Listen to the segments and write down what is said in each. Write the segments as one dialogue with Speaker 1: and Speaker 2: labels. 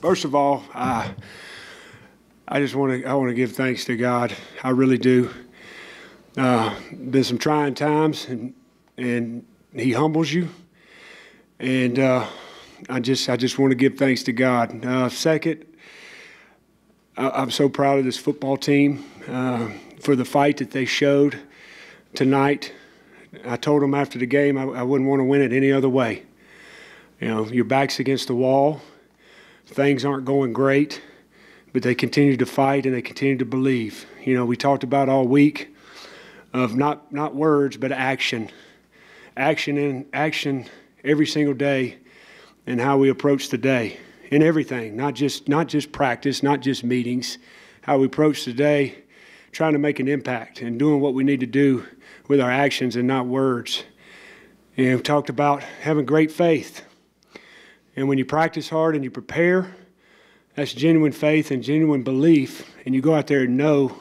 Speaker 1: First of all, I, I just want to I want to give thanks to God. I really do. Uh, been some trying times, and and He humbles you, and uh, I just I just want to give thanks to God. Uh, second, I, am so proud of this football team uh, for the fight that they showed tonight. I told them after the game I, I wouldn't want to win it any other way. You know, your back's against the wall. Things aren't going great, but they continue to fight and they continue to believe. You know, we talked about all week of not not words but action, action and action every single day, and how we approach the day in everything, not just not just practice, not just meetings, how we approach the day, trying to make an impact and doing what we need to do with our actions and not words. And we talked about having great faith. And when you practice hard and you prepare, that's genuine faith and genuine belief, and you go out there and know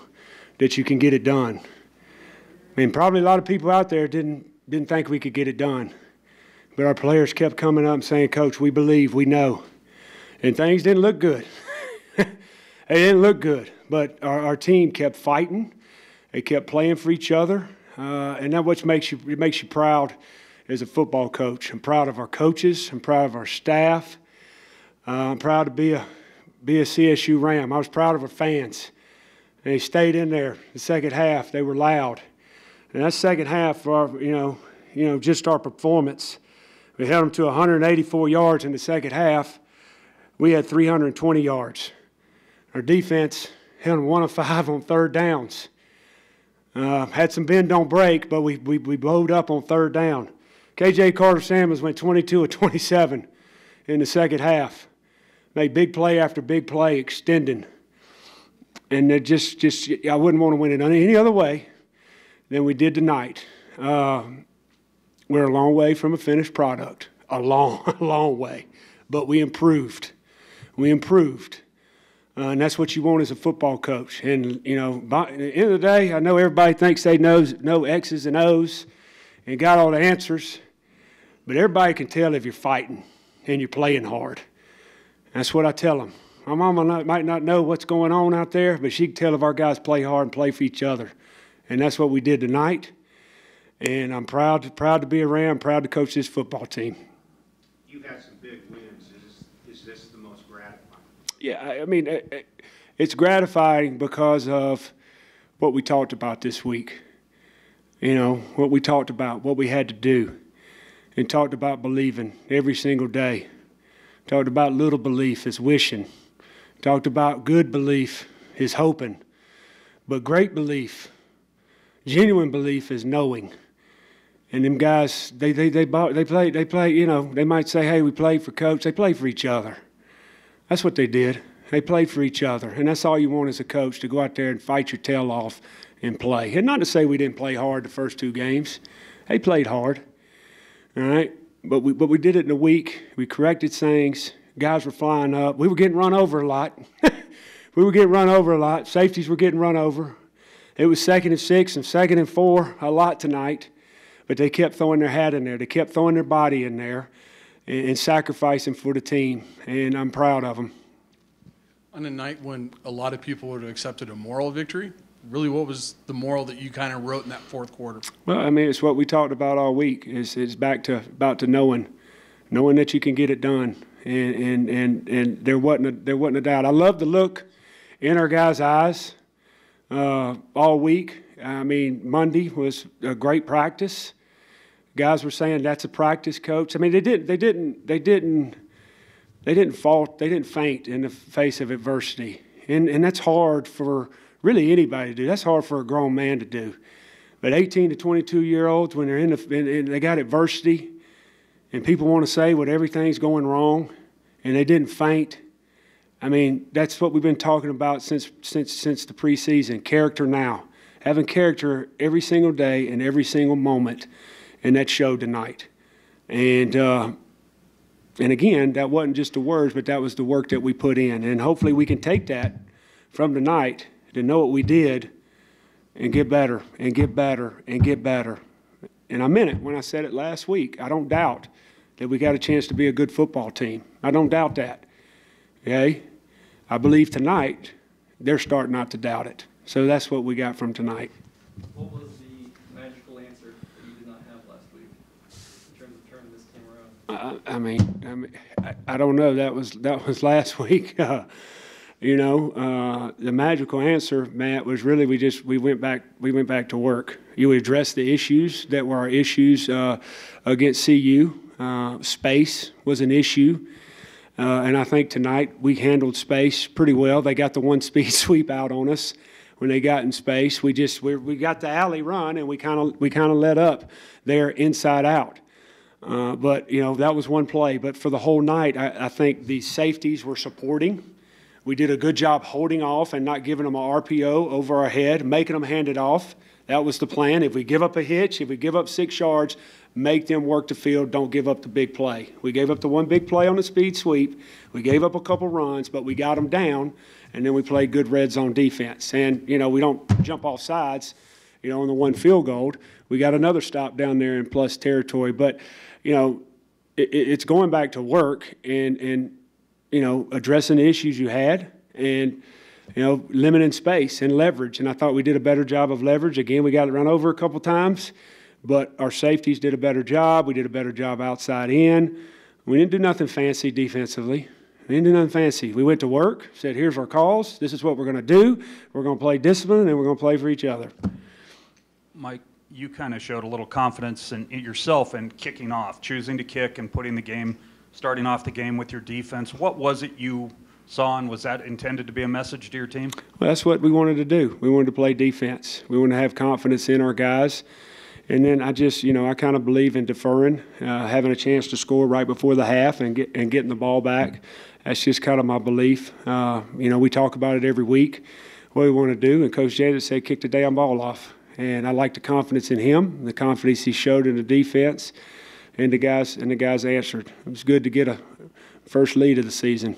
Speaker 1: that you can get it done. I mean, probably a lot of people out there didn't didn't think we could get it done, but our players kept coming up and saying, "Coach, we believe, we know," and things didn't look good. they didn't look good, but our, our team kept fighting. They kept playing for each other, uh, and that what makes you it makes you proud as a football coach. I'm proud of our coaches. I'm proud of our staff. Uh, I'm proud to be a be a CSU Ram. I was proud of our fans. They stayed in there the second half. They were loud. And that second half, our, you know, you know, just our performance, we held them to 184 yards in the second half. We had 320 yards. Our defense held them one of five on third downs. Uh, had some bend don't break, but we, we, we blowed up on third down. KJ Carta-Samuels went 22 of 27 in the second half. Made big play after big play, extending. And it just, just I wouldn't want to win it any other way than we did tonight. Uh, we're a long way from a finished product, a long, long way, but we improved. We improved. Uh, and that's what you want as a football coach. And, you know, by the end of the day, I know everybody thinks they know, know X's and O's and got all the answers. But everybody can tell if you're fighting and you're playing hard. That's what I tell them. My mama not, might not know what's going on out there, but she can tell if our guys play hard and play for each other. And that's what we did tonight. And I'm proud, to, proud to be a Ram, proud to coach this football team.
Speaker 2: You've had some big wins. Is, is this the most gratifying?
Speaker 1: Yeah, I mean, it's gratifying because of what we talked about this week. You know, what we talked about, what we had to do and talked about believing every single day. Talked about little belief is wishing. Talked about good belief is hoping. But great belief, genuine belief is knowing. And them guys, they they they bought, they play they play. You know, they might say, "Hey, we played for coach." They play for each other. That's what they did. They played for each other, and that's all you want as a coach to go out there and fight your tail off and play. And not to say we didn't play hard the first two games. They played hard. All right? But we, but we did it in a week. We corrected things. Guys were flying up. We were getting run over a lot. we were getting run over a lot. Safeties were getting run over. It was second and six and second and four a lot tonight. But they kept throwing their hat in there. They kept throwing their body in there and, and sacrificing for the team. And I'm proud of them.
Speaker 3: On a night when a lot of people would have accepted a moral victory, really what was the moral that you kind of wrote in that fourth quarter?
Speaker 1: Well, I mean, it's what we talked about all week. It's, it's back to about to knowing, knowing that you can get it done, and and and, and there wasn't a, there wasn't a doubt. I love the look in our guys' eyes uh, all week. I mean, Monday was a great practice. Guys were saying that's a practice, coach. I mean, they didn't they didn't they didn't they didn't fault they didn't faint in the face of adversity, and and that's hard for really anybody to do. That's hard for a grown man to do. But 18 to 22 year olds, when they're in the, in, they got adversity, and people want to say what everything's going wrong, and they didn't faint. I mean, that's what we've been talking about since since since the preseason. Character now, having character every single day and every single moment, and that showed tonight. And uh, and again, that wasn't just the words, but that was the work that we put in, and hopefully we can take that from tonight to know what we did and get better and get better and get better. And I meant it when I said it last week. I don't doubt that we got a chance to be a good football team. I don't doubt that. Okay? I believe tonight, they're starting not to doubt it. So that's what we got from tonight.
Speaker 4: What was the magical answer that you did not have last week in terms of turning this team around?
Speaker 1: I, I mean, I mean, I, I don't know. That was that was last week. Uh, you know, uh, the magical answer, Matt, was really we just we went back we went back to work. You addressed the issues that were our issues uh, against CU. Uh, space was an issue. Uh, and I think tonight we handled space pretty well. They got the one speed sweep out on us when they got in space. We just we, we got the alley run and we kind of we kind of let up there inside out. Uh, but you know that was one play. But for the whole night, I, I think the safeties were supporting. We did a good job holding off and not giving them a RPO over our head, making them hand it off. That was the plan. If we give up a hitch, if we give up six yards, make them work the field. Don't give up the big play. We gave up the one big play on the speed sweep. We gave up a couple runs, but we got them down, and then we played good red zone defense. And you know we don't jump off sides. You know on the one field goal, we got another stop down there in plus territory. But you know it, it's going back to work and and you know addressing the issues you had and you know, limiting space and leverage. And I thought we did a better job of leverage. Again, we got it run over a couple times, but our safeties did a better job. We did a better job outside in. We didn't do nothing fancy defensively. We didn't do nothing fancy. We went to work, said, here's our calls. This is what we're going to do. We're going to play discipline, and we're going to play for each other.
Speaker 5: Mike, you kind of showed a little confidence in, in yourself in kicking off, choosing to kick and putting the game, starting off the game with your defense. What was it you saw, and was that intended to be a message to your team?
Speaker 1: Well, that's what we wanted to do. We wanted to play defense. We wanted to have confidence in our guys. And then I just, you know, I kind of believe in deferring, uh, having a chance to score right before the half and get and getting the ball back. That's just kind of my belief. Uh, you know, we talk about it every week, what we want to do. And Coach Jancek said, kick the damn ball off. And I like the confidence in him, the confidence he showed in the defense, and the guys and the guys answered. It was good to get a first lead of the season.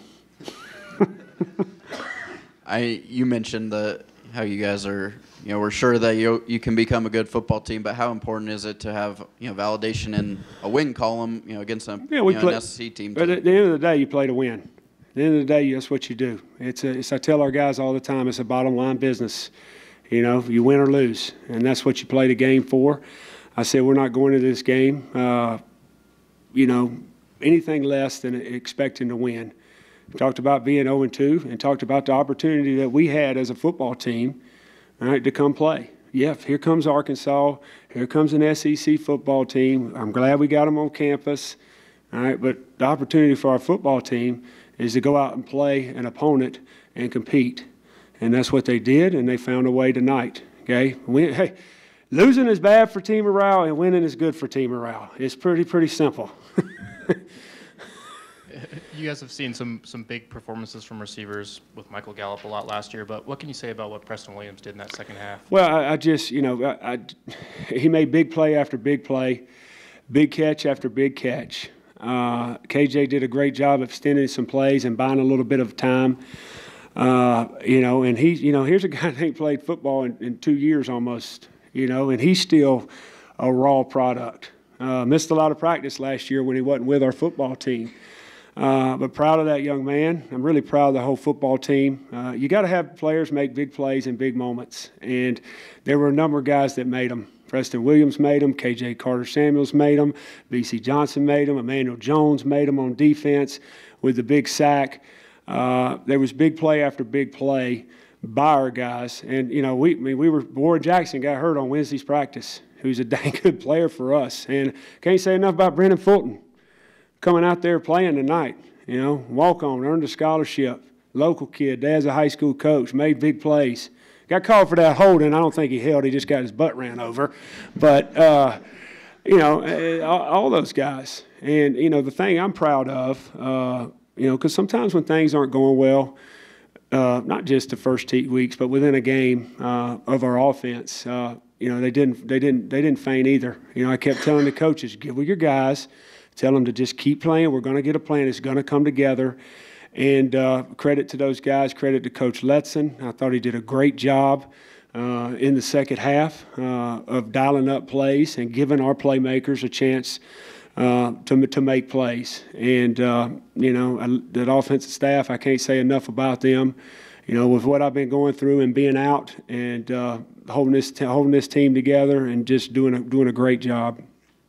Speaker 6: I you mentioned the how you guys are you know we're sure that you you can become a good football team, but how important is it to have you know validation in a win column you know against a
Speaker 1: Yeah, we
Speaker 6: you know,
Speaker 1: play,
Speaker 6: an SEC team?
Speaker 1: But at the end of the day, you play to win. At the end of the day, that's what you do. It's, a, it's I tell our guys all the time, it's a bottom line business. You know, you win or lose, and that's what you play the game for. I said we're not going to this game, uh, you know, anything less than expecting to win. Talked about being 0 2, and talked about the opportunity that we had as a football team, all right, to come play. Yeah, here comes Arkansas. Here comes an SEC football team. I'm glad we got them on campus. All right, but the opportunity for our football team is to go out and play an opponent and compete. And that's what they did, and they found a way tonight. Okay? We, hey, losing is bad for team morale, and winning is good for team morale. It's pretty, pretty simple.
Speaker 7: You guys have seen some some big performances from receivers with Michael Gallup a lot last year, but what can you say about what Preston Williams did in that second half?
Speaker 1: Well, I, I just, you know, I, I, he made big play after big play, big catch after big catch. Uh, KJ did a great job of extending some plays and buying a little bit of time. Uh, you know, and he, you know, here's a guy that ain't played football in, in two years almost, you know, and he's still a raw product. Uh, missed a lot of practice last year when he wasn't with our football team. Uh, but proud of that young man. I'm really proud of the whole football team. Uh, you got to have players make big plays in big moments, and there were a number of guys that made them. Preston Williams made them. KJ Carta-Samuels made them. Bisi Johnson made them. Emmanuel Jones made them on defense with the big sack. Uh, there was big play after big play by our guys, and you know we I mean we were Warren Jackson got hurt on Wednesday's practice, who's a dang good player for us, and can't say enough about Brendan Fulton coming out there playing tonight. You know, walk on, earned a scholarship, local kid, dad's a high school coach, made big plays. Got called for that holding. I don't think he held. He just got his butt ran over. But, uh, you know, uh, all, those guys. And, you know, the thing I'm proud of, uh, you know, because sometimes when things aren't going well, uh, not just the first two weeks, but within a game uh, of our offense, uh, you know, they didn't, they didn't, they didn't faint either. You know, I kept telling the coaches, give with your guys – Tell them to just keep playing. We're going to get a plan. It's going to come together. And uh, credit to those guys. Credit to Coach Letson. I thought he did a great job uh, in the second half uh, of dialing up plays and giving our playmakers a chance uh, to, to make plays. And, uh, you know, I, that offensive staff, I can't say enough about them. You know, with what I've been going through and being out and uh, holding this holding this team together and just doing a, doing a great job.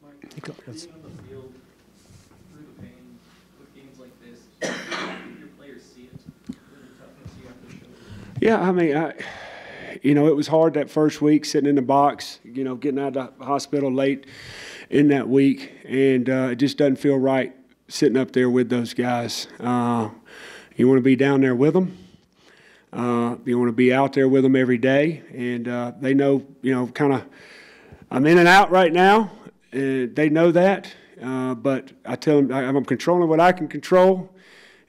Speaker 4: Mike, being on the field through the pain with games like this, your players see it, the toughness you have to show.
Speaker 1: Yeah, I mean, I, you know, it was hard that first week sitting in the box, you know, getting out of the hospital late in that week, and uh, it just doesn't feel right sitting up there with those guys. Uh, you want to be down there with them. Uh, you want to be out there with them every day, and uh, they know, you know, kind of. I'm in and out right now, and they know that. Uh, but I tell them I'm controlling what I can control,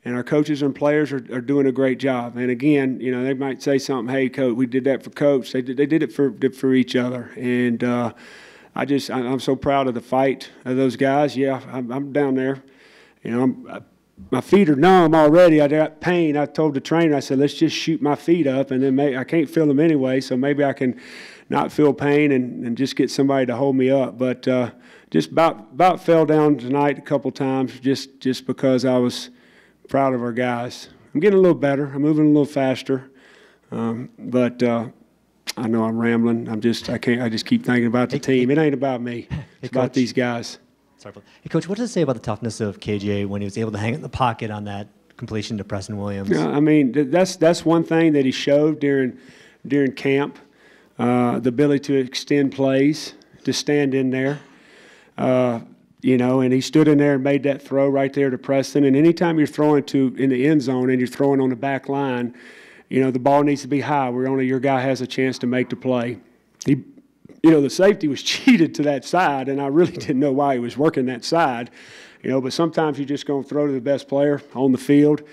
Speaker 1: and our coaches and players are, are doing a great job. And again, you know, they might say something, "Hey, coach, we did that for coach." They did, they did it for did for each other, and uh, I just I'm so proud of the fight of those guys. Yeah, I'm, I'm down there. You know, I'm, I, my feet are numb already. I got pain. I told the trainer, I said, let's just shoot my feet up, and then may, I can't feel them anyway, so maybe I can not feel pain and, and just get somebody to hold me up. But uh, just about about fell down tonight a couple times, just just because I was proud of our guys. I'm getting a little better. I'm moving a little faster, um, but uh, I know I'm rambling. I'm just I can't. I just keep thinking about the
Speaker 8: Hey,
Speaker 1: team. It ain't about me. It's about
Speaker 8: Coach.
Speaker 1: these guys.
Speaker 8: Sorry. Hey, Coach, what does it say about the toughness of KJ when he was able to hang in the pocket on that completion to Preston Williams?
Speaker 1: Yeah, I mean th- that's that's one thing that he showed during during camp, uh, the ability to extend plays, to stand in there, uh, you know, and he stood in there and made that throw right there to Preston. And anytime you're throwing to in the end zone and you're throwing on the back line, you know the ball needs to be high where only your guy has a chance to make the play. He you know, the safety was cheated to that side, and I really didn't know why he was working that side. You know, but sometimes you're just going to throw to the best player on the field,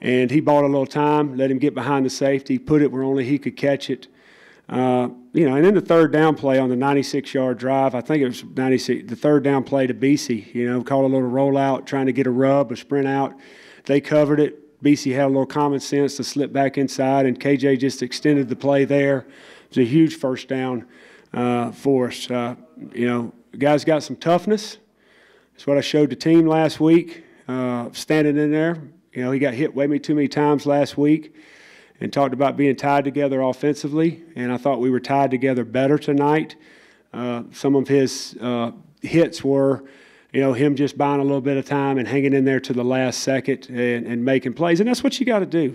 Speaker 1: and he bought a little time, let him get behind the safety, put it where only he could catch it. Uh, you know, and then the third down play on the 96-yard drive, I think it was 96, the third down play to Bisi, you know, called a little rollout, trying to get a rub, a sprint out. They covered it. Bisi had a little common sense to slip back inside, and KJ just extended the play there. It was a huge first down uh, for us. Uh, you know, guys got some toughness. That's what I showed the team last week, uh, standing in there. You know, he got hit way too many times last week and talked about being tied together offensively, and I thought we were tied together better tonight. Uh, some of his uh, hits were, you know, him just buying a little bit of time and hanging in there to the last second and, and making plays, and that's what you got to do.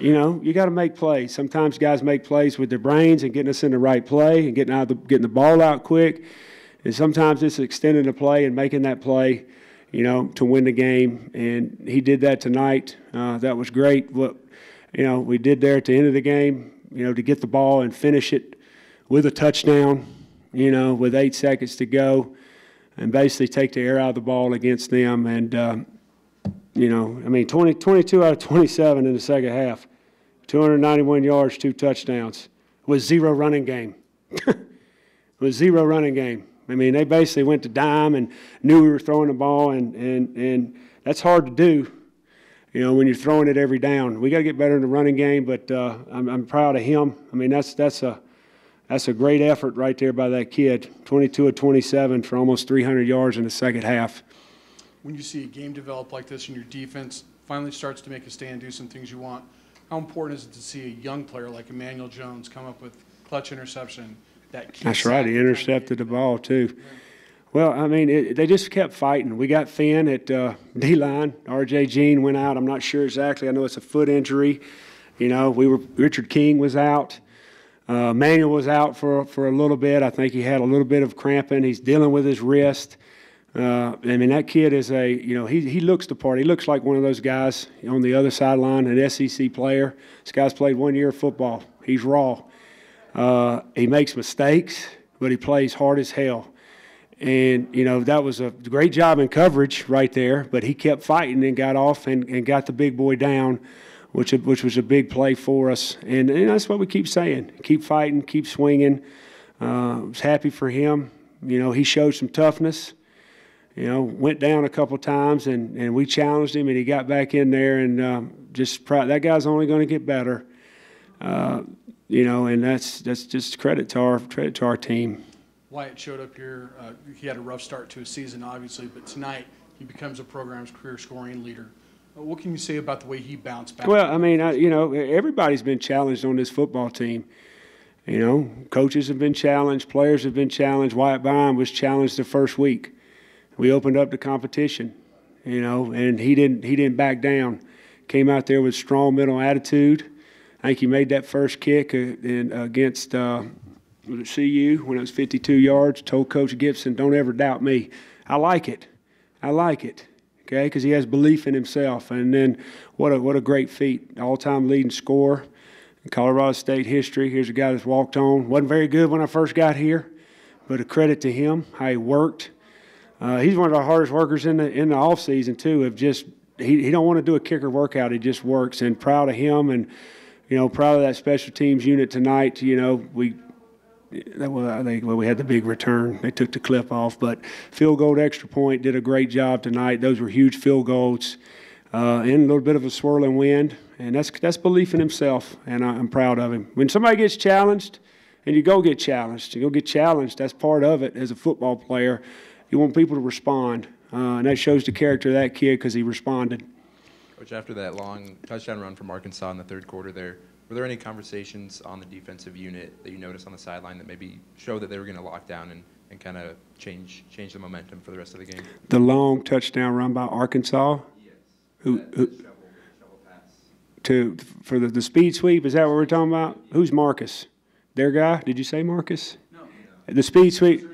Speaker 1: You know, you got to make plays. Sometimes guys make plays with their brains and getting us in the right play and getting out the, getting the ball out quick. And sometimes it's extending the play and making that play, you know, to win the game. And he did that tonight. Uh, that was great. What you know we did there at the end of the game, you know, to get the ball and finish it with a touchdown. You know, with eight seconds to go, and basically take the air out of the ball against them. And uh, you know, I mean, 20, 22 out of 27 in the second half, 291 yards, two touchdowns, with zero running game. with zero running game. I mean, they basically went to dime and knew we were throwing the ball, and, and, and that's hard to do, you know, when you're throwing it every down. We got to get better in the running game, but uh, I'm, I'm proud of him. I mean, that's, that's, a, that's a great effort right there by that kid. 22 of 27 for almost 300 yards in the second half.
Speaker 3: When you see a game develop like this and your defense finally starts to make a stand, do some things you want, how important is it to see a young player like Emmanuel Jones come up with clutch interception? That
Speaker 1: That's right. He intercepted the ball too. Well, I mean, it, they just kept fighting. We got Finn at uh, D line. R.J. Jean went out. I'm not sure exactly. I know it's a foot injury. You know, we were Richard King was out. Uh, Manuel was out for for a little bit. I think he had a little bit of cramping. He's dealing with his wrist. Uh, I mean, that kid is a you know he he looks the part. He looks like one of those guys on the other sideline, an SEC player. This guy's played one year of football. He's raw. Uh, he makes mistakes, but he plays hard as hell. And, you know, that was a great job in coverage right there, but he kept fighting and got off and, and got the big boy down, which, which was a big play for us. And, and that's what we keep saying keep fighting, keep swinging. Uh, was happy for him. You know, he showed some toughness. You know, went down a couple times and, and we challenged him and he got back in there and um, just proud. That guy's only going to get better. Uh, you know, and that's that's just credit to our credit to our team.
Speaker 3: Wyatt showed up here. Uh, he had a rough start to his season, obviously, but tonight he becomes a program's career scoring leader. Uh, what can you say about the way he bounced back?
Speaker 1: Well, I mean, I, you know, everybody's been challenged on this football team. You know, coaches have been challenged, players have been challenged. Wyatt Bryan was challenged the first week. We opened up the competition, you know, and he didn't he didn't back down. Came out there with strong mental attitude. I think he made that first kick uh, in, against uh, was it CU when it was 52 yards. Told Coach Gibson, "Don't ever doubt me. I like it. I like it." Okay, because he has belief in himself. And then what a what a great feat! All-time leading scorer in Colorado State history. Here's a guy that's walked on. wasn't very good when I first got here, but a credit to him how he worked. Uh, he's one of the hardest workers in the in the off season too. Of just he, he don't want to do a kicker workout. He just works. And proud of him. And you know proud of that special teams unit tonight. You know we. Well, I think well, we had the big return. They took the clip off, but field goal, extra point, did a great job tonight. Those were huge field goals, uh, and a little bit of a swirling wind, and that's that's belief in himself, and I, I'm proud of him. When somebody gets challenged, and you go get challenged, you go get challenged. That's part of it as a football player. You want people to respond, uh, and that shows the character of that kid because he responded.
Speaker 9: Coach, after that long touchdown run from Arkansas in the third quarter there, were there any conversations on the defensive unit that you noticed on the sideline that maybe showed that they were going to lock down and, and kind of change change the momentum for the rest of the game?
Speaker 1: The long touchdown run by Arkansas.
Speaker 9: Yes.
Speaker 1: Who, who
Speaker 9: Shovel, shovel
Speaker 1: to for the, the speed sweep? Is that what we're talking about? Who's Marcus? Their guy? Did you say Marcus? No. The speed sweep.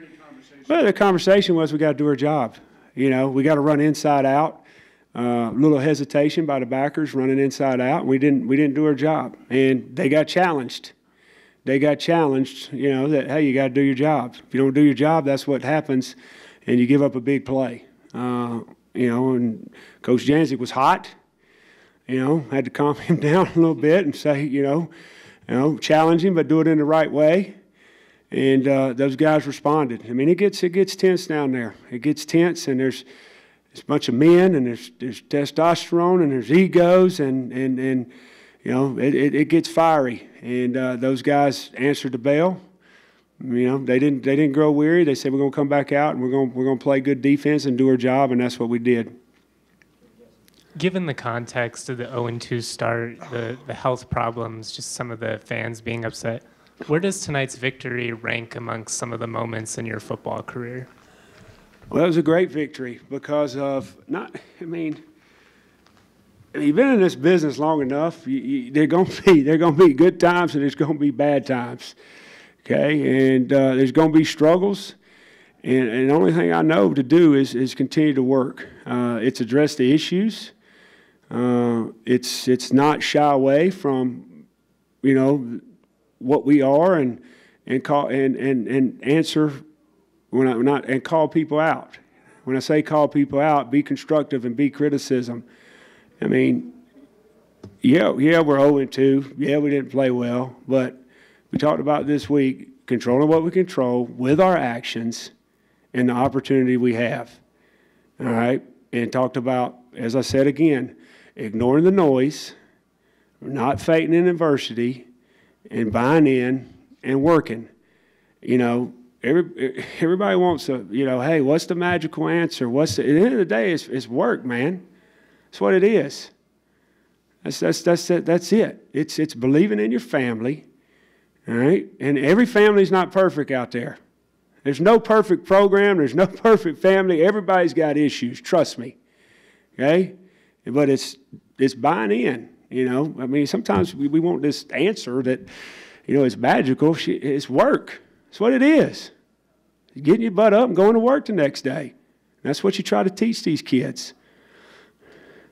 Speaker 1: Well, the conversation was we got to do our job. You know, we got to run inside out. A uh, little hesitation by the backers running inside out. We didn't we didn't do our job, and they got challenged. They got challenged. You know that hey, you got to do your job. If you don't do your job, that's what happens, and you give up a big play. Uh, you know, and Coach Jancek was hot. You know, had to calm him down a little bit and say, you know, you know, challenge him, but do it in the right way. And uh, those guys responded. I mean, it gets it gets tense down there. It gets tense, and there's there's a bunch of men, and there's there's testosterone, and there's egos, and and and you know, it it, it gets fiery. And uh, those guys answered the bell. You know, they didn't they didn't grow weary. They said we're going to come back out and we're going we're going to play good defense and do our job, and that's what we did.
Speaker 10: Given the context of the 0-2 start, the, the health problems, just some of the fans being upset, where does tonight's victory rank amongst some of the moments in your football career?
Speaker 1: Well, it was a great victory because of not. I mean, you've been in this business long enough. You, you, they're going to be they're going to be good times and there's going to be bad times. Okay, and uh, there's going to be struggles. And, and the only thing I know to do is, is continue to work. Uh, it's address the issues. Uh, it's it's not shy away from, you know, what we are and and call and and, and answer when I not and call people out. When I say call people out, be constructive and be criticism. I mean, yeah, yeah, we're 0 2. Yeah, we didn't play well, but we talked about this week controlling what we control with our actions and the opportunity we have. All right, and talked about, as I said again, ignoring the noise, not fainting in adversity, and buying in and working. You know, every, everybody wants a, you know, hey, what's the magical answer? What's the, at the end of the day, it's, it's work, man. That's what it is. That's, that's, that's, it, that's it. It's, it's believing in your family, all right? And every family's not perfect out there. There's no perfect program. There's no perfect family. Everybody's got issues. Trust me. Okay? But it's, it's buying in. You know, I mean, sometimes we, we want this answer that, you know, it's magical. It's work. It's what it is. Getting your butt up and going to work the next day. That's what you try to teach these kids.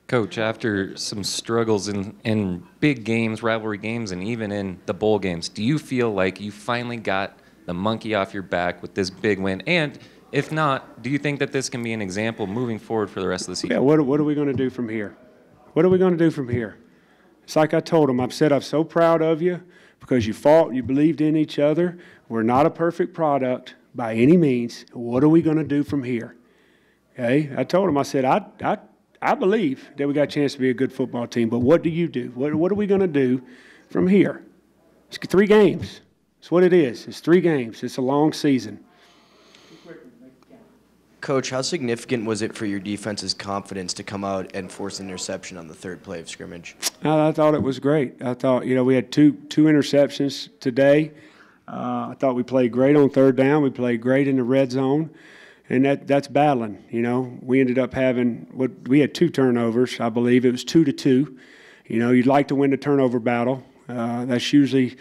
Speaker 11: Coach, after some struggles in, in big games, rivalry games, and even in the bowl games, do you feel like you finally got the monkey off your back with this big win? And if not, do you think that this can be an example moving forward for the rest of the season?
Speaker 1: Yeah, what, what are we going to do from here? What are we going to do from here? It's like I told them, I've said I'm so proud of you because you fought, you believed in each other. We're not a perfect product by any means. What are we going to do from here? Okay, I told him, I said, I, I, I believe that we got a chance to be a good football team, but what do you do? What, what are we going to do from here? It's three games. It's what it is. It's three games. It's a long season.
Speaker 12: Coach, how significant was it for your defense's confidence to come out and force an interception on the third play of scrimmage?
Speaker 1: I, I thought it was great. I thought, you know, we had two two interceptions today. Uh, I thought we played great on third down. We played great in the red zone, and that that's battling. You know, we ended up having what we had two turnovers. I believe it was two to two. You know, you'd like to win the turnover battle. Uh, that's usually,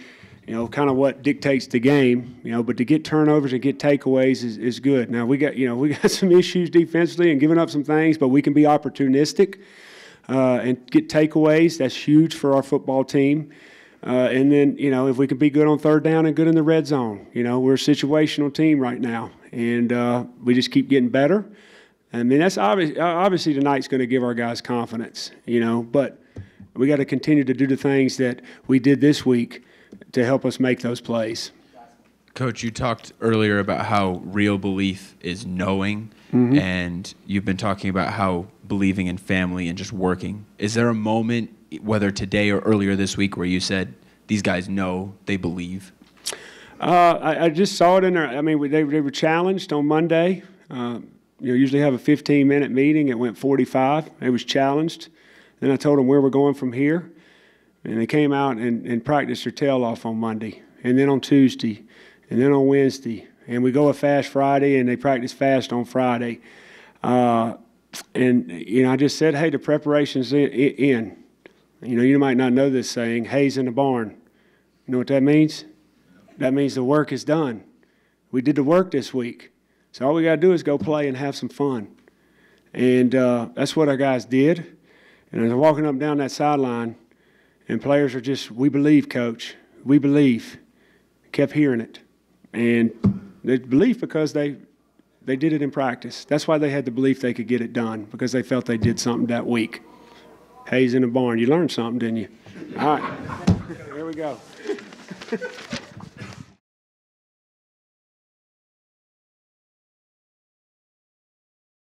Speaker 1: you know, kind of what dictates the game. You know, but to get turnovers and get takeaways is, is good. Now we got, you know, we got some issues defensively and giving up some things, but we can be opportunistic uh, and get takeaways. That's huge for our football team. Uh, and then, you know, if we can be good on third down and good in the red zone, you know, we're a situational team right now, and uh, we just keep getting better. I mean, that's obvious, obviously tonight's going to give our guys confidence, you know, but we got to continue to do the things that we did this week to help us make those plays.
Speaker 13: Coach, you talked earlier about how real belief is knowing,
Speaker 1: Mhm.
Speaker 13: and you've been talking about how believing in family and just working. Is there a moment, whether today or earlier this week, where you said, these guys know, they believe?
Speaker 1: Uh, I, I just saw it in there. I mean, they, they were challenged on Monday. Uh, you know, usually have a 15 minute meeting. It went 45. It was challenged. Then I told them where we're going from here. And they came out and, and practiced their tail off on Monday, and then on Tuesday, and then on Wednesday. And we go a fast Friday, and they practice fast on Friday. Uh, and, you know, I just said, hey, the preparation's in, in. You know, you might not know this saying, hay's in the barn. You know what that means? That means the work is done. We did the work this week. So all we got to do is go play and have some fun. And uh, that's what our guys did. And as I'm walking up down that sideline, and players are just, we believe, coach. We believe. Kept hearing it. And they believe because they, they did it in practice. That's why they had the belief they could get it done, because they felt they did something that week. Hay's in the barn. You learned something, didn't you? All right. Here we go.